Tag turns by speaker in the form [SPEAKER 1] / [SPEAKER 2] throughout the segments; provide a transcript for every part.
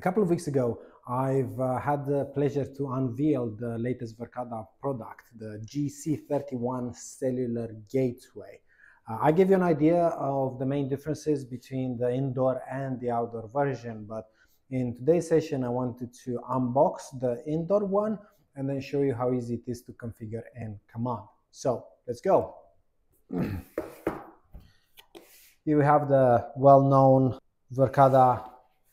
[SPEAKER 1] A couple of weeks ago, I've uh, had the pleasure to unveil the latest Verkada product, the GC31 Cellular Gateway. Uh, I gave you an idea of the main differences between the indoor and the outdoor version, but in today's session, I wanted to unbox the indoor one and then show you how easy it is to configure and command. So let's go. Here we have the well-known Verkada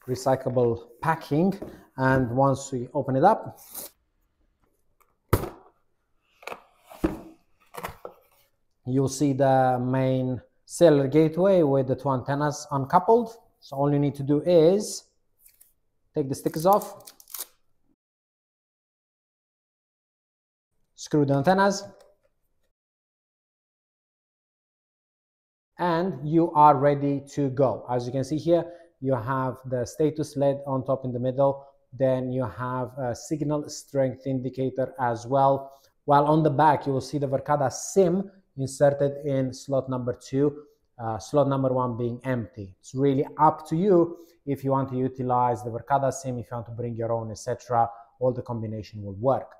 [SPEAKER 1] recyclable packing. And once we open it up you'll see the main cellular gateway with the two antennas uncoupled. So all you need to do is take the stickers off screw the antennas and you are ready to go. As you can see here you have the status LED on top in the middle then you have a signal strength indicator as well. While on the back you will see the Verkada SIM inserted in slot number two uh, slot number one being empty. It's really up to you if you want to utilize the Verkada SIM if you want to bring your own etc all the combination will work.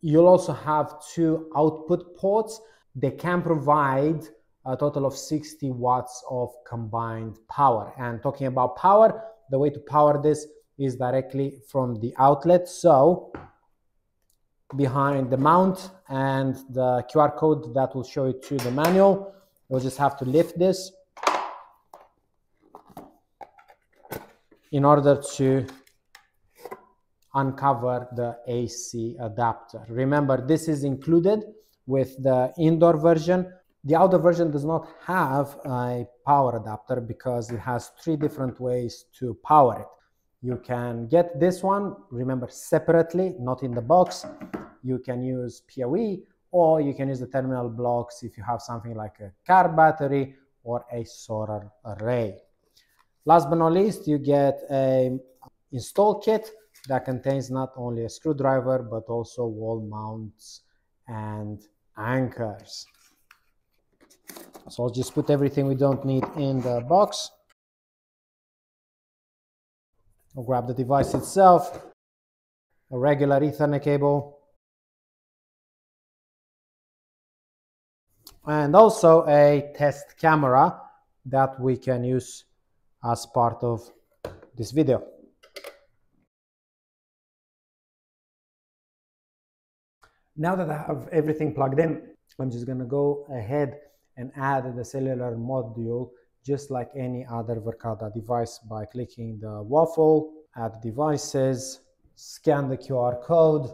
[SPEAKER 1] You'll also have two output ports. They can provide a total of 60 watts of combined power. And talking about power, the way to power this is directly from the outlet. So behind the mount and the QR code that will show you to the manual, you'll just have to lift this in order to uncover the AC adapter. Remember, this is included with the indoor version the outdoor version does not have a power adapter because it has three different ways to power it. You can get this one, remember separately, not in the box. You can use PoE or you can use the terminal blocks if you have something like a car battery or a solar array. Last but not least, you get a install kit that contains not only a screwdriver but also wall mounts and anchors. So I'll just put everything we don't need in the box. I'll grab the device itself, a regular Ethernet cable, and also a test camera that we can use as part of this video. Now that I have everything plugged in, I'm just going to go ahead and add the cellular module just like any other Verkada device by clicking the waffle, add devices, scan the QR code,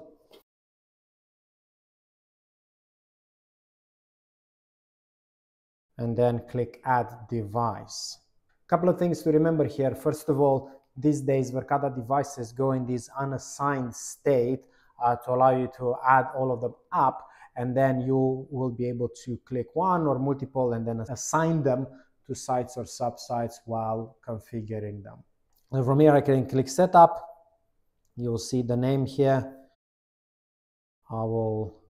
[SPEAKER 1] and then click add device. A couple of things to remember here. First of all, these days Verkada devices go in this unassigned state uh, to allow you to add all of them up and then you will be able to click one or multiple and then assign them to sites or subsites while configuring them. And from here I can click setup. You'll see the name here. I will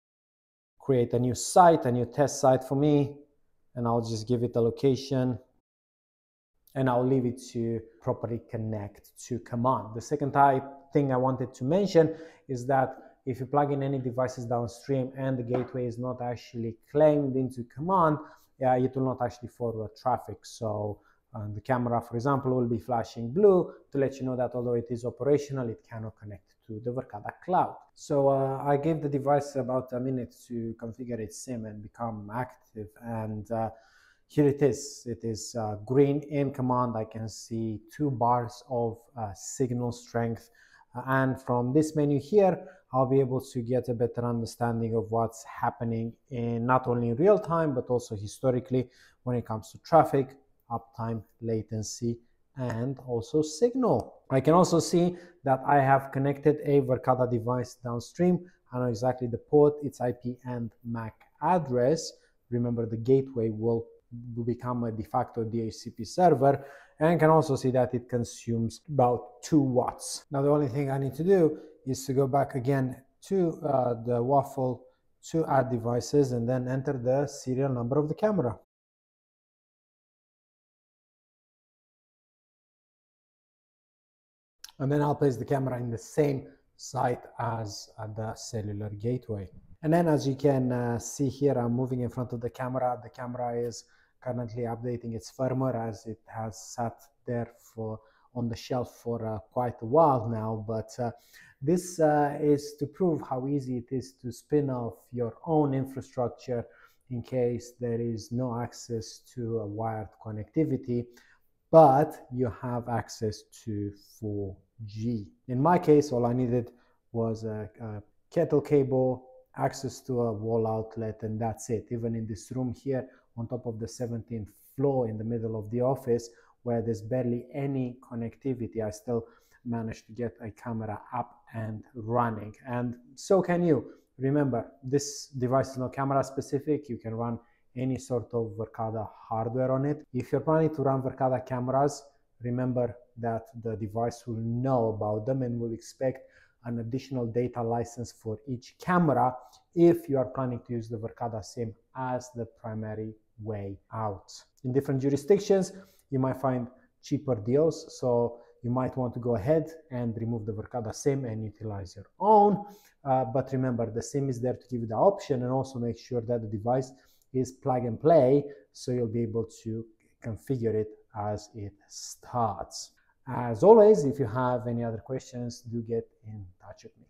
[SPEAKER 1] create a new site, a new test site for me, and I'll just give it a location and I'll leave it to properly connect to command. The second type thing I wanted to mention is that if you plug in any devices downstream and the gateway is not actually claimed into command, yeah, it will not actually forward traffic. So uh, the camera, for example, will be flashing blue to let you know that although it is operational, it cannot connect to the Verkada cloud. So uh, I gave the device about a minute to configure its SIM and become active. And uh, here it is. It is uh, green in command. I can see two bars of uh, signal strength. and from this menu here, I'll be able to get a better understanding of what's happening in not only in real time, but also historically when it comes to traffic, uptime, latency, and also signal. I can also see that I have connected a Verkada device downstream. I know exactly the port, its IP and MAC address. Remember the gateway will become a de facto DHCP server and I can also see that it consumes about 2 watts. Now the only thing I need to do is to go back again to uh, the waffle to add devices and then enter the serial number of the camera. And then I'll place the camera in the same site as the cellular gateway. And then as you can uh, see here, I'm moving in front of the camera. The camera is currently updating its firmware as it has sat there for on the shelf for uh, quite a while now. But uh, this uh, is to prove how easy it is to spin off your own infrastructure in case there is no access to a wired connectivity, but you have access to 4G. In my case, all I needed was a, a kettle cable, access to a wall outlet, and that's it. Even in this room here, on top of the 17th floor in the middle of the office, where there's barely any connectivity, I still managed to get a camera up and running. And so can you. Remember, this device is not camera specific. You can run any sort of Verkada hardware on it. If you're planning to run Verkada cameras, remember that the device will know about them and will expect an additional data license for each camera if you are planning to use the Verkada SIM as the primary way out. In different jurisdictions, you might find cheaper deals. So you might want to go ahead and remove the Verkada SIM and utilize your own. Uh, but remember, the SIM is there to give you the option and also make sure that the device is plug and play so you'll be able to configure it as it starts. As always, if you have any other questions, do get in touch with me.